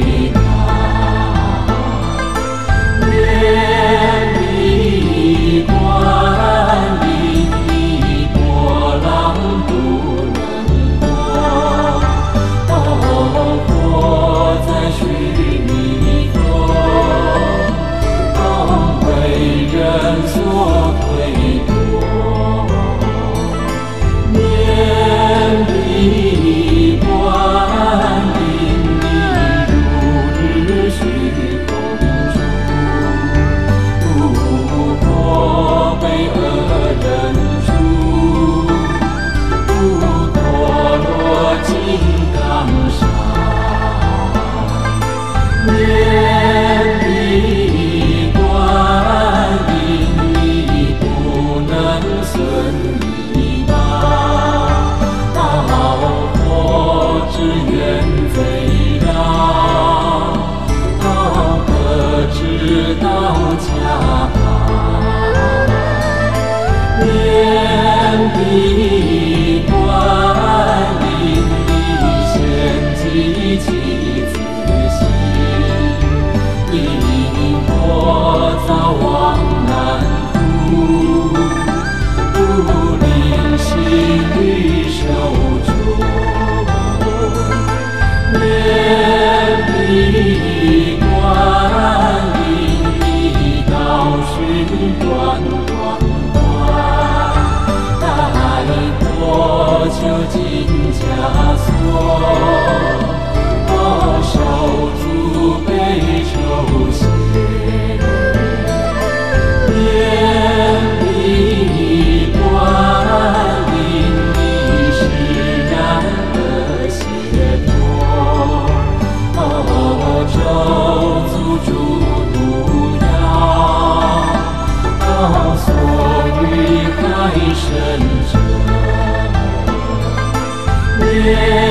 日火 Yeah.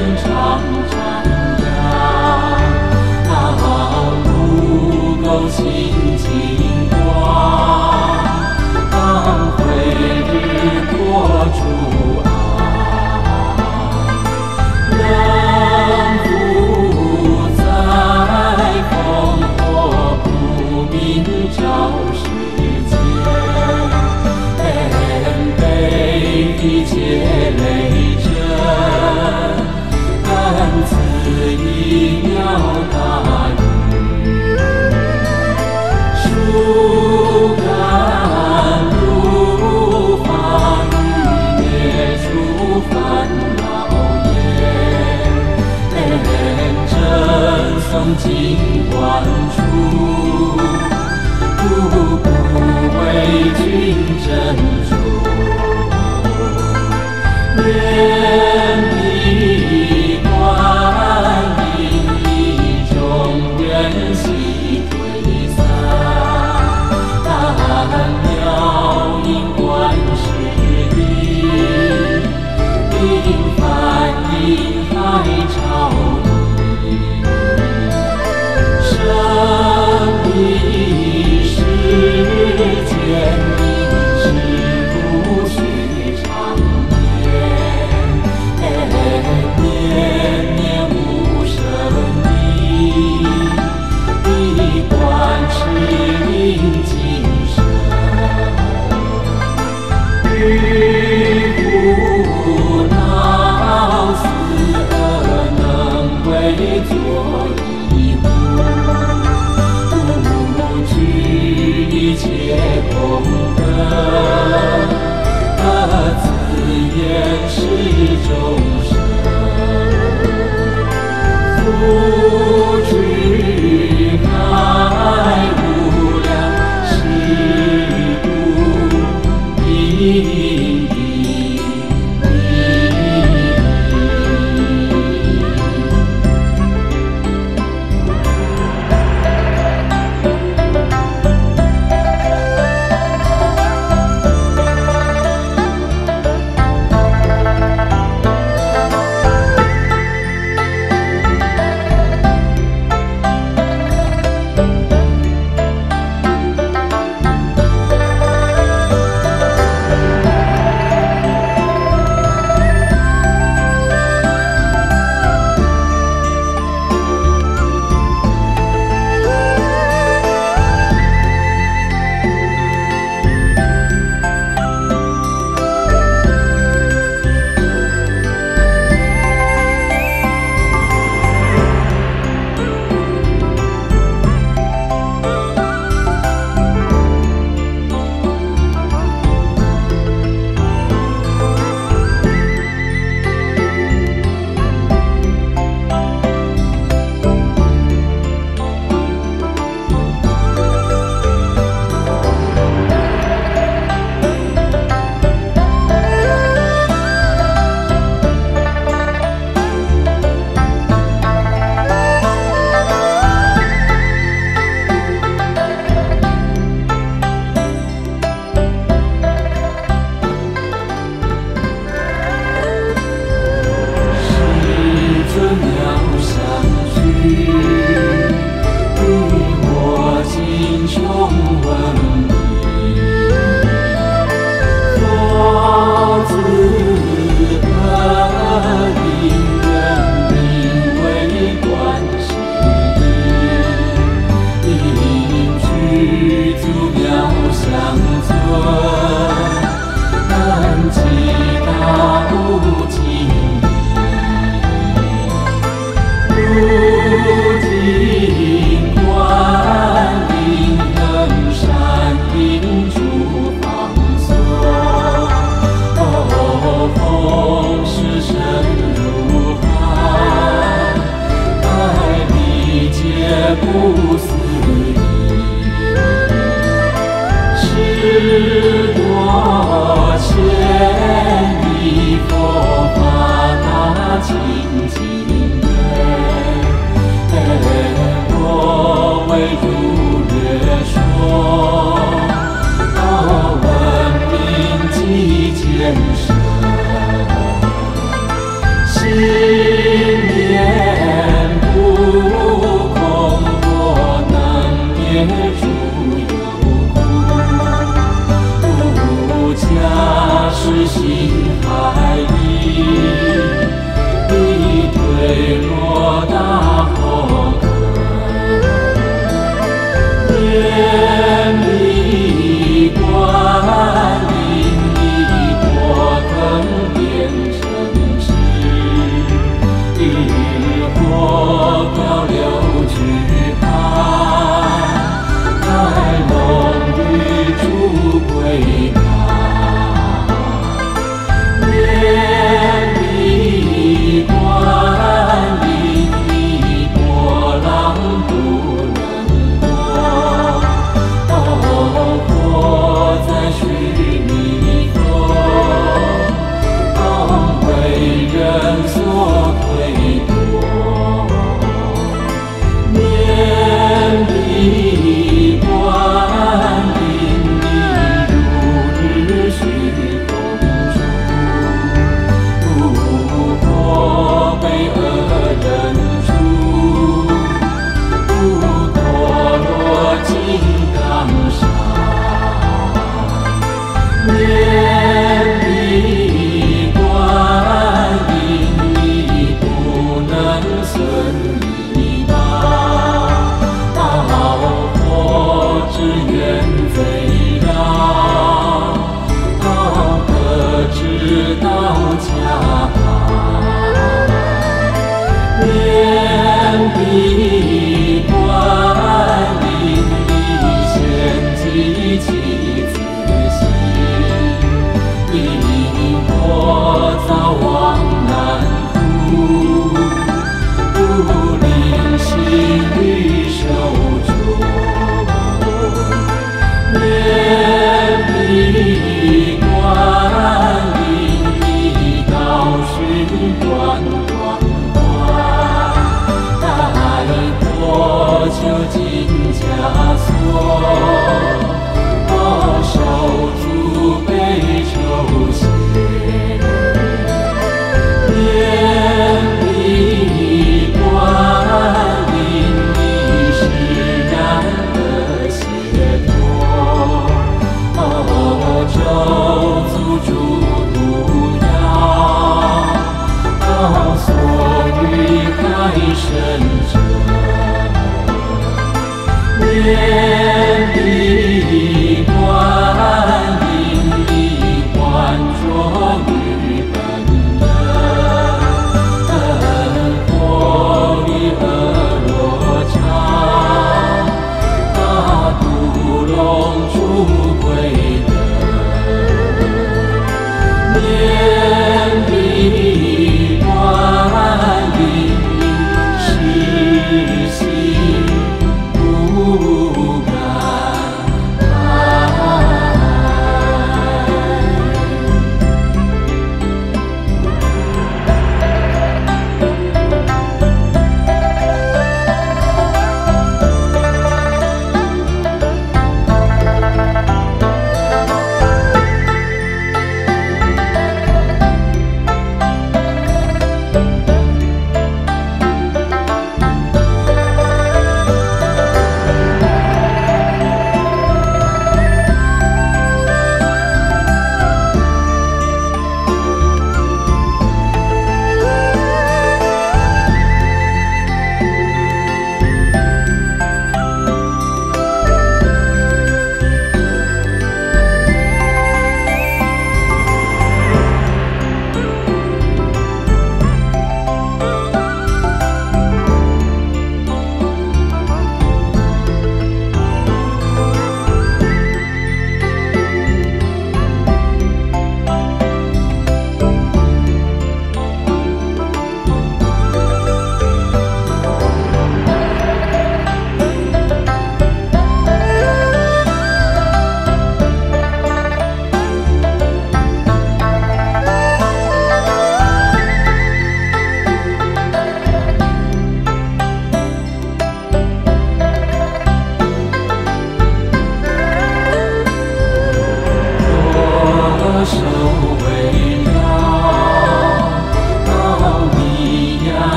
很长。T. 不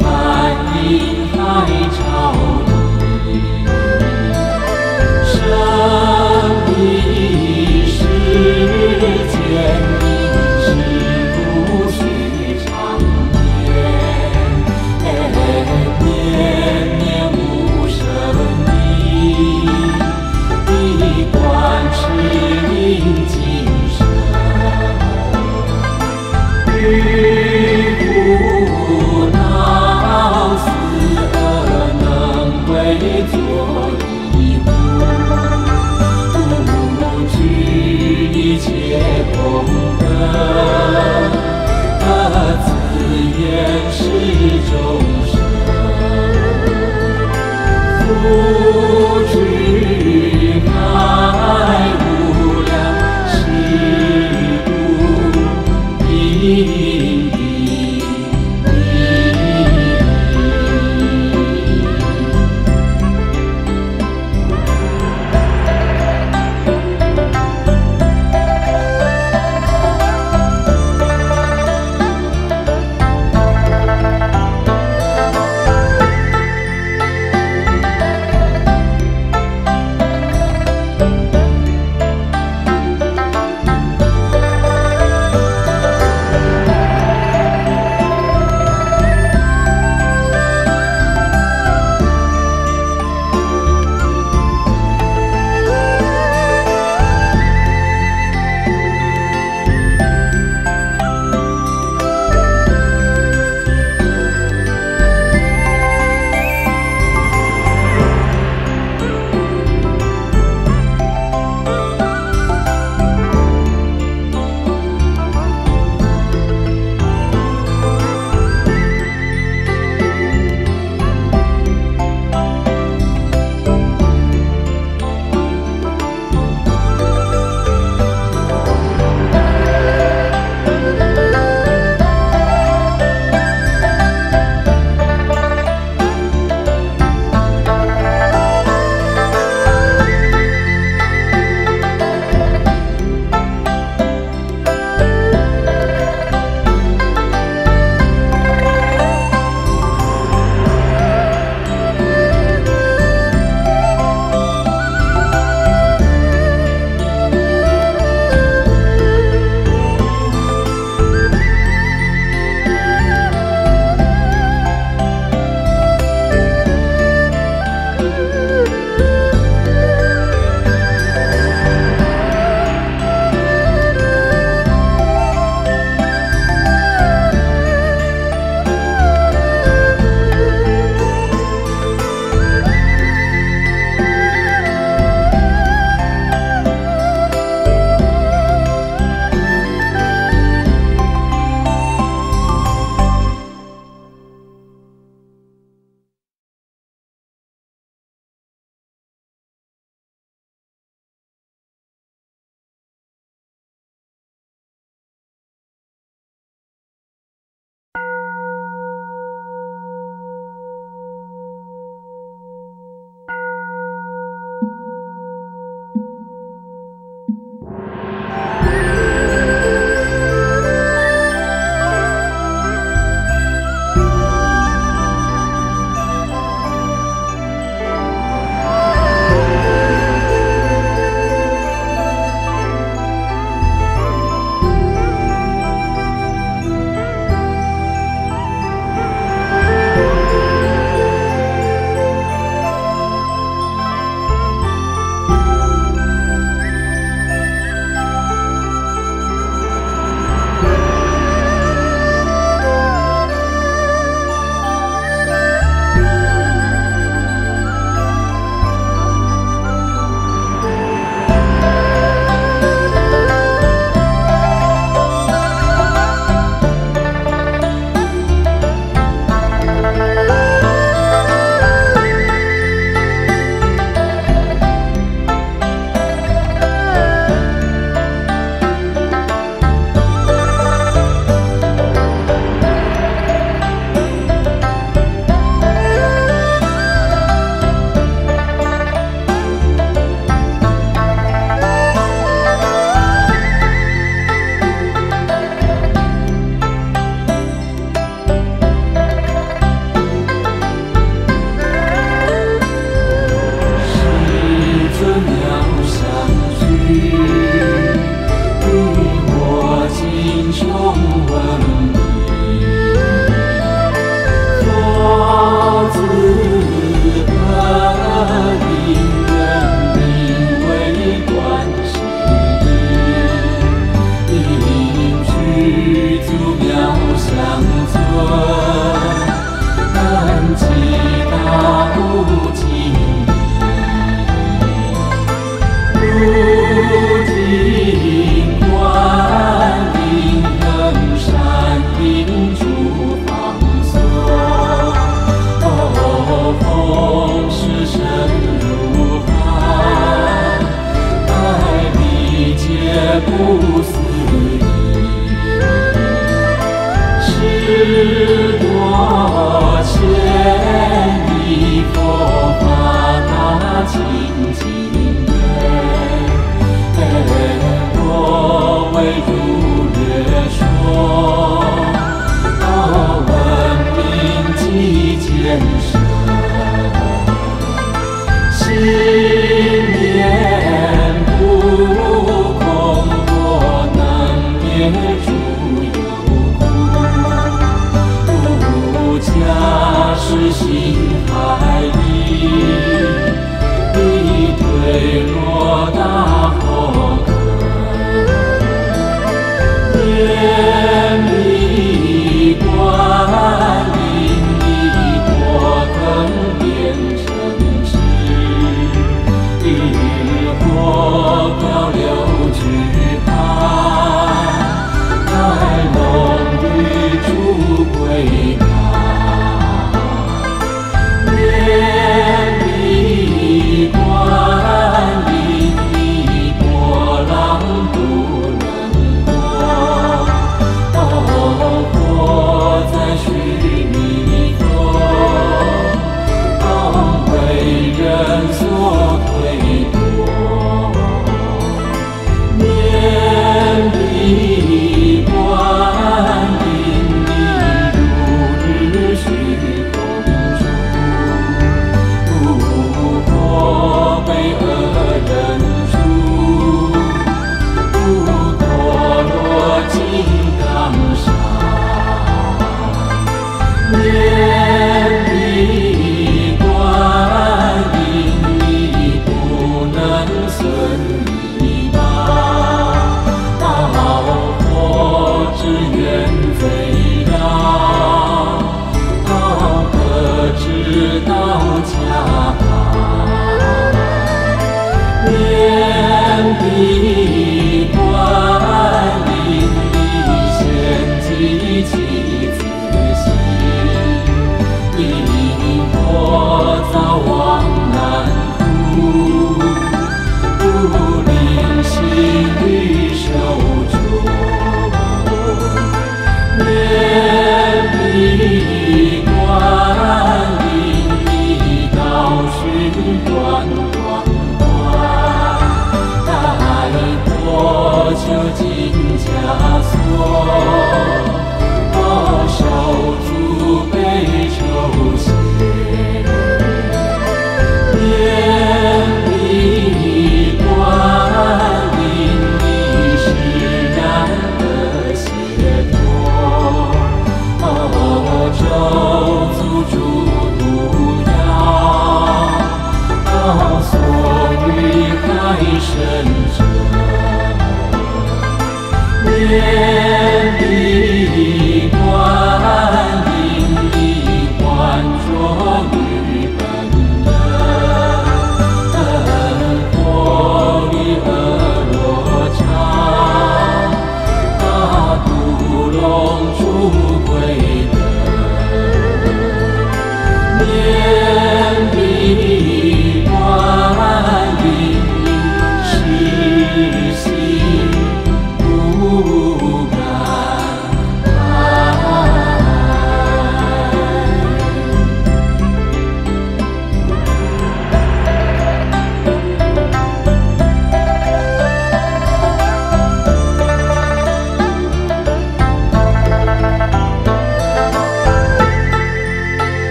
phát đi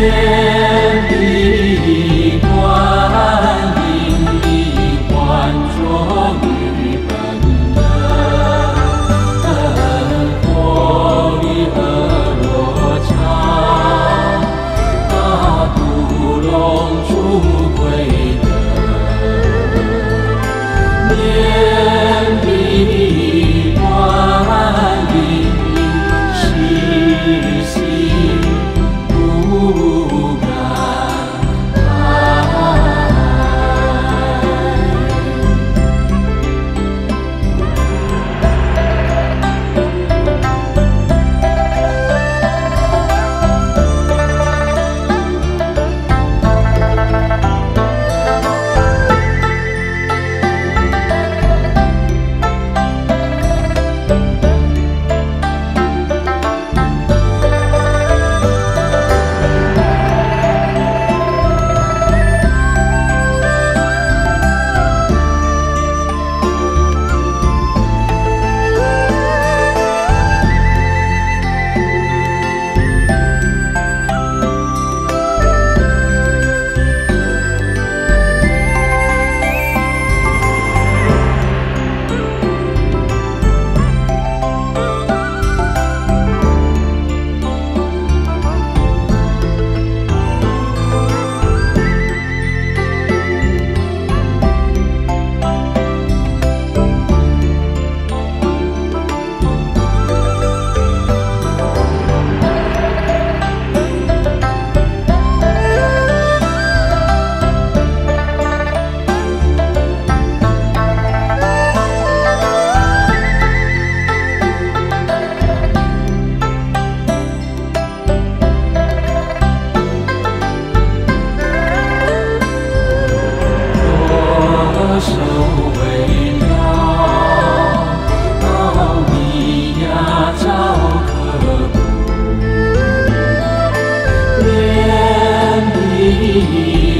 天 mim.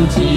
come to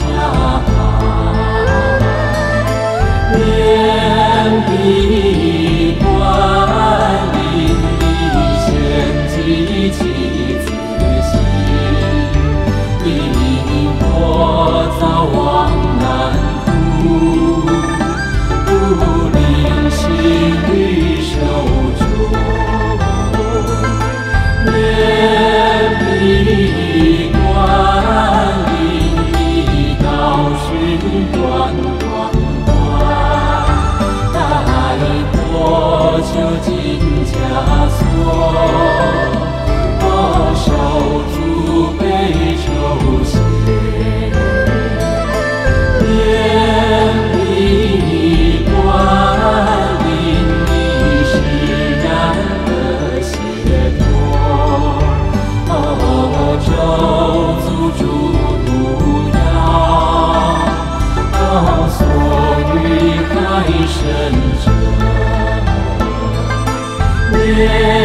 家。Yeah.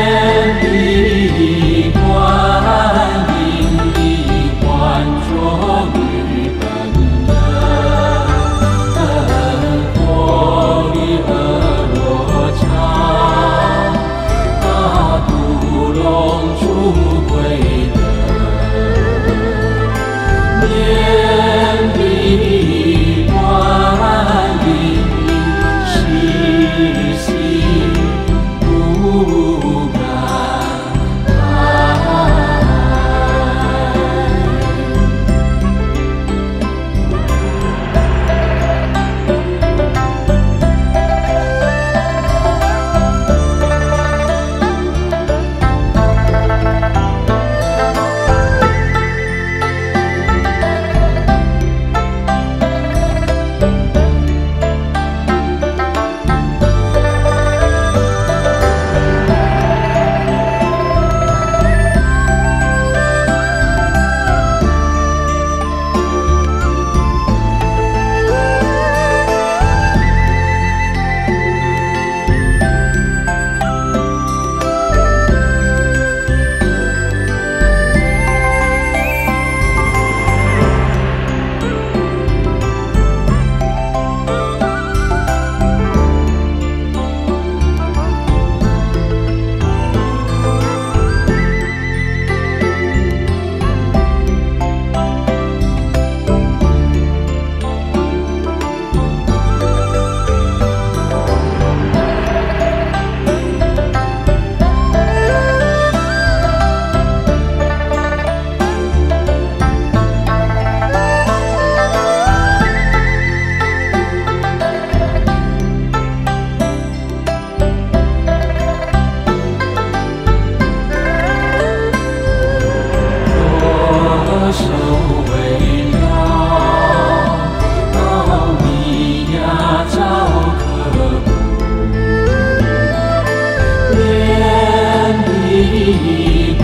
一观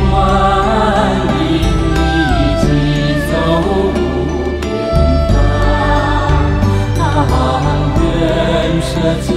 音，你疾走无边方，愿舍己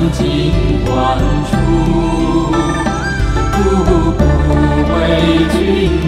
真诵经观处，不为君。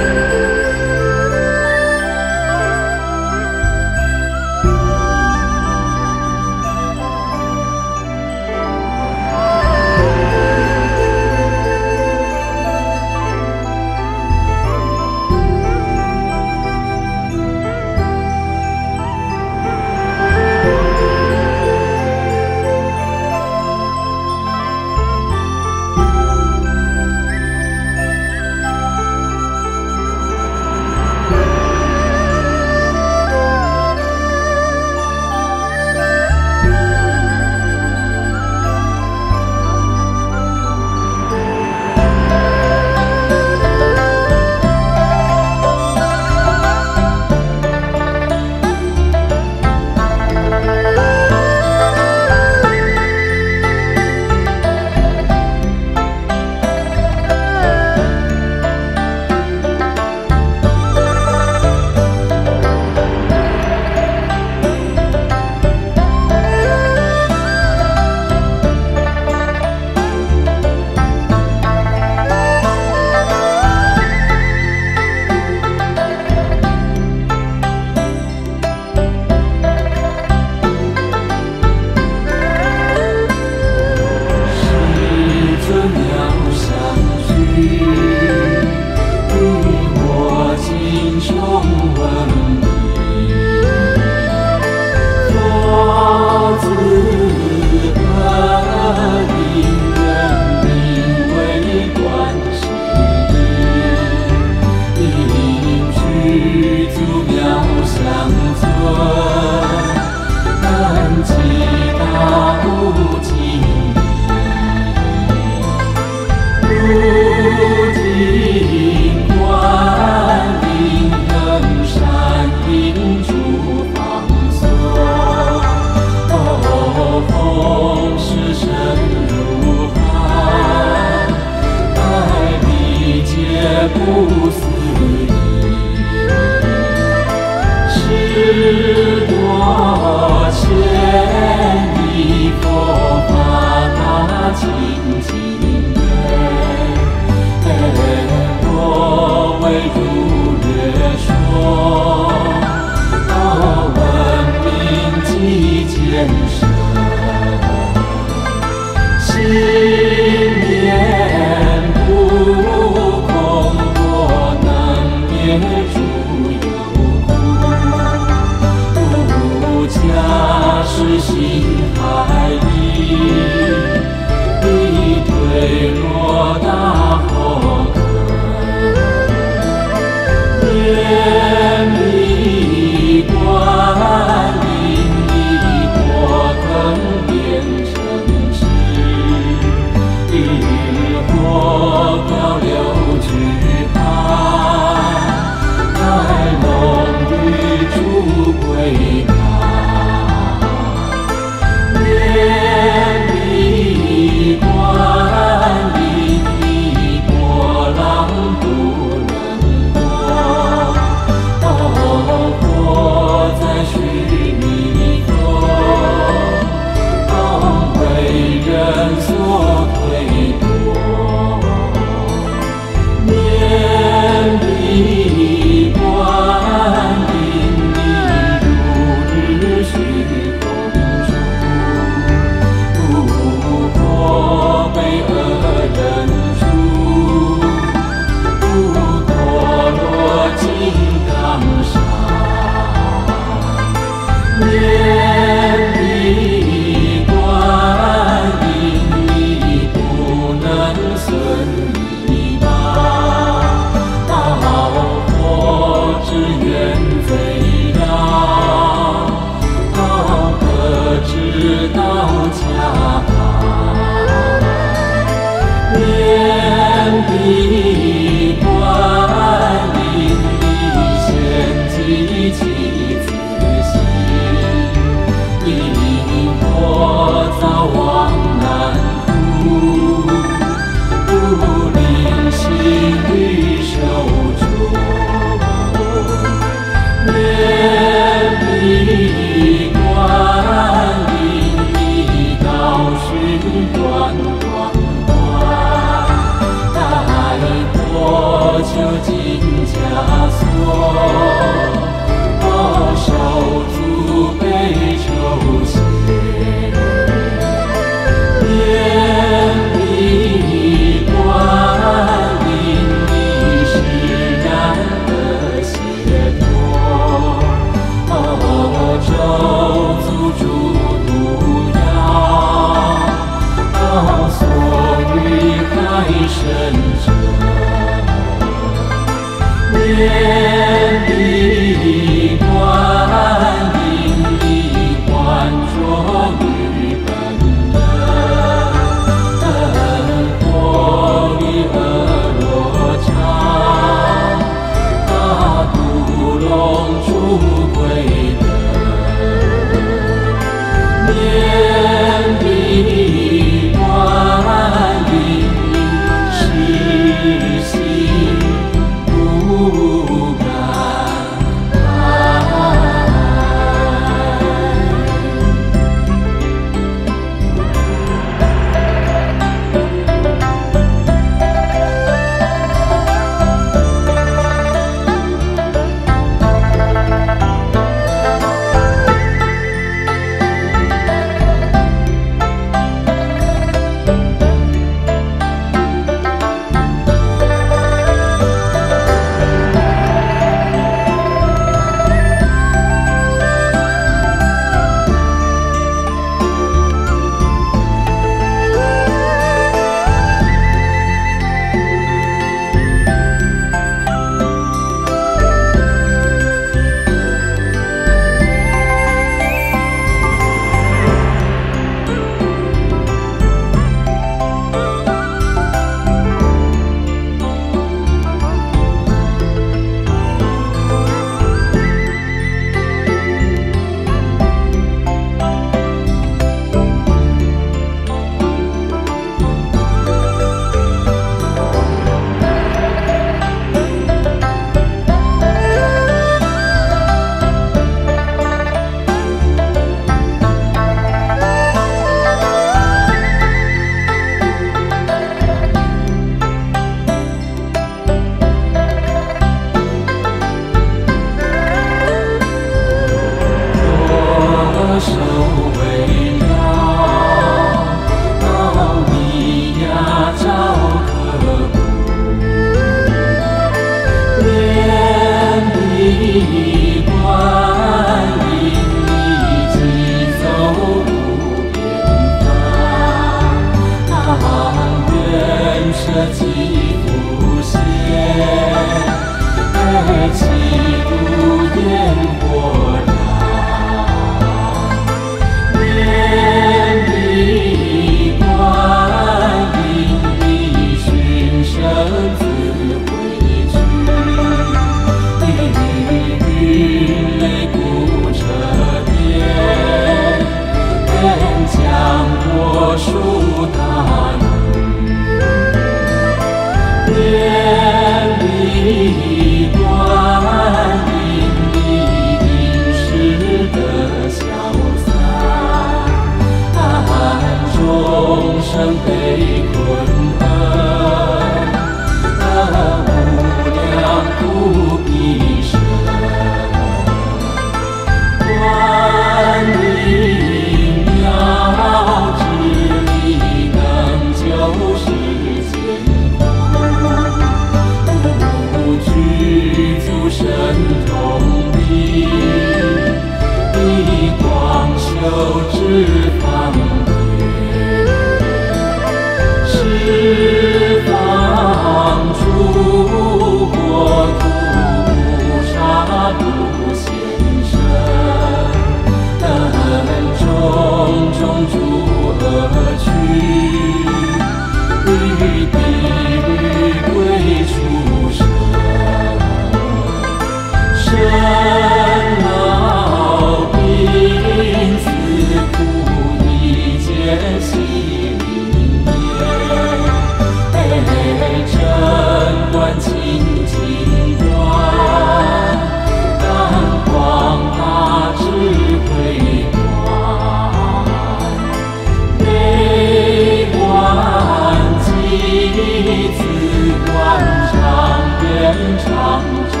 长城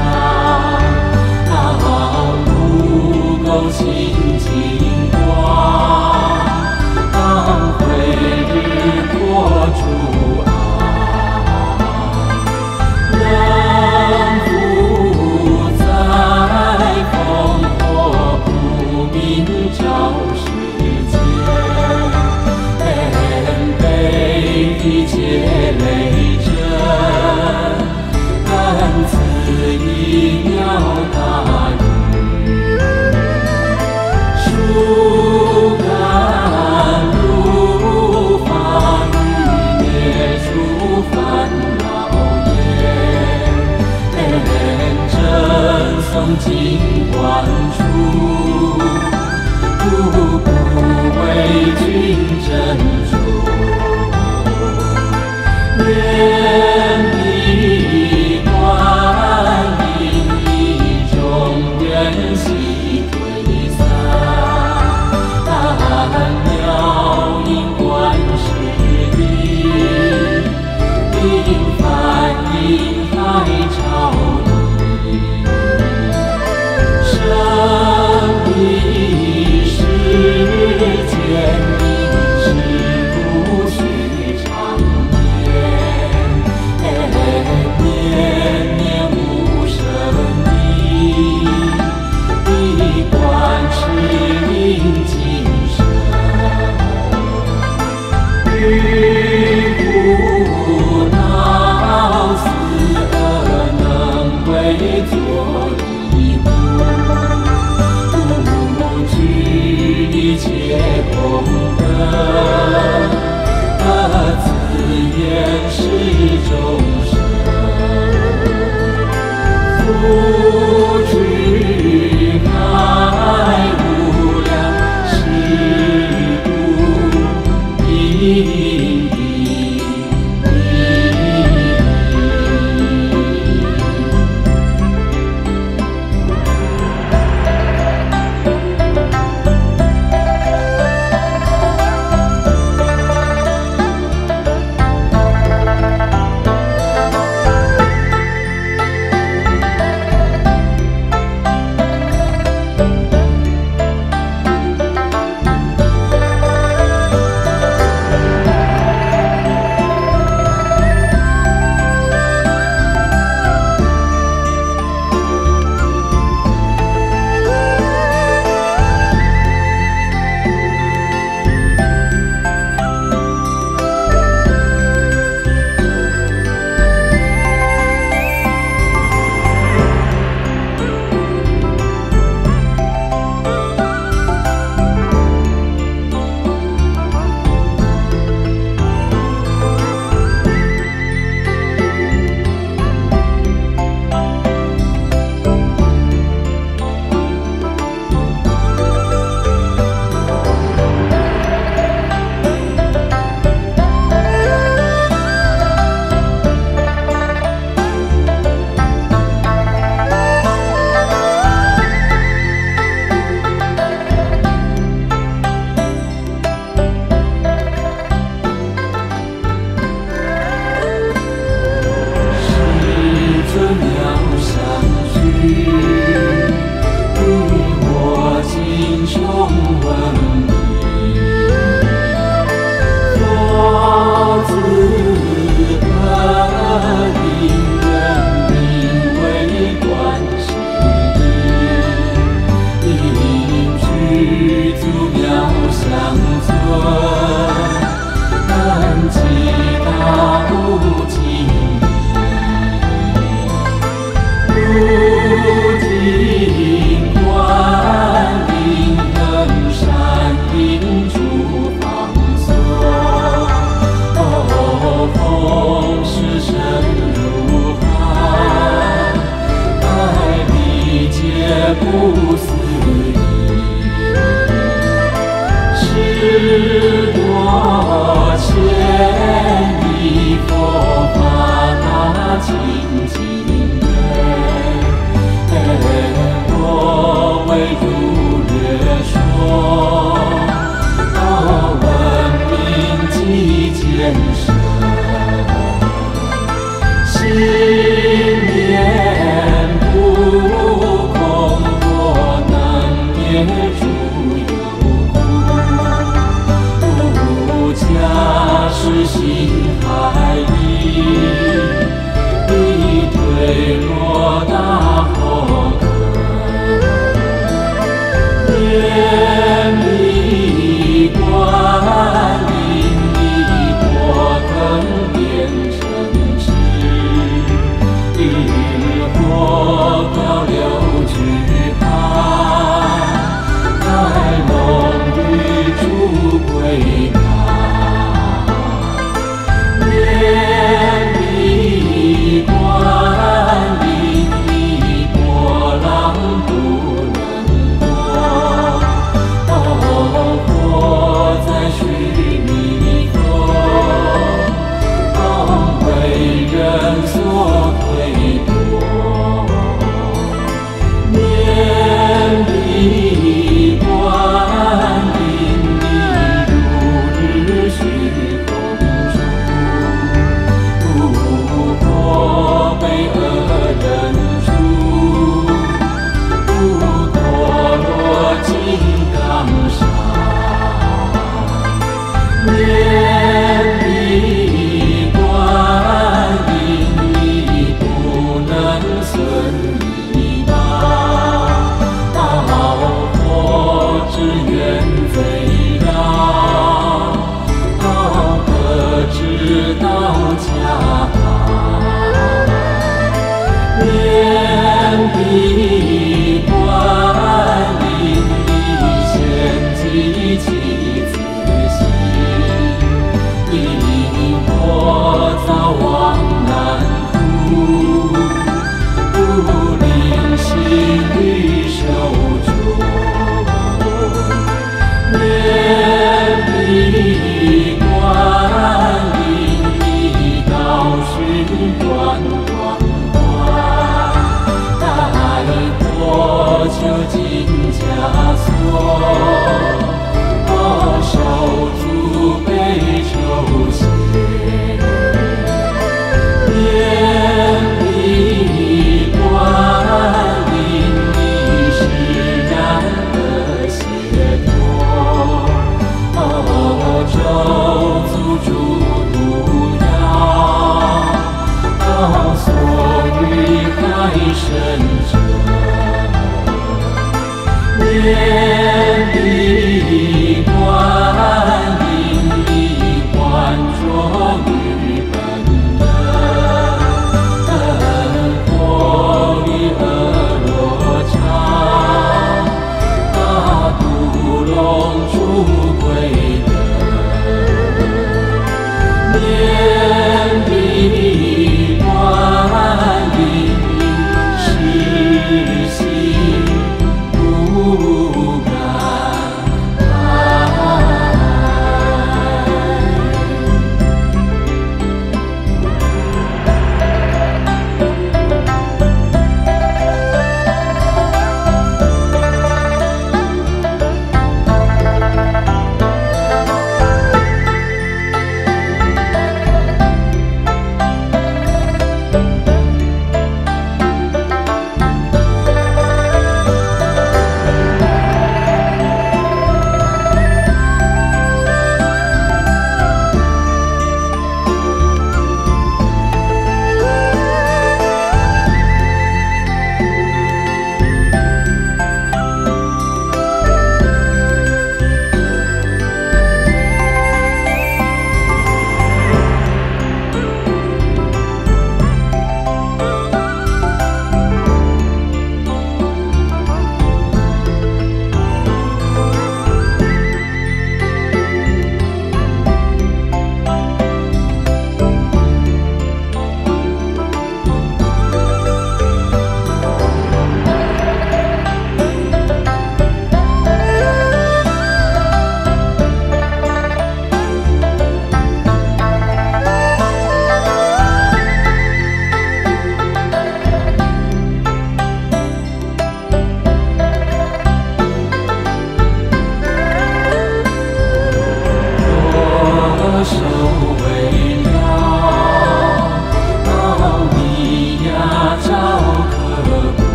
啊不够金冠处，步步为君珍重。乃至乃无量世故。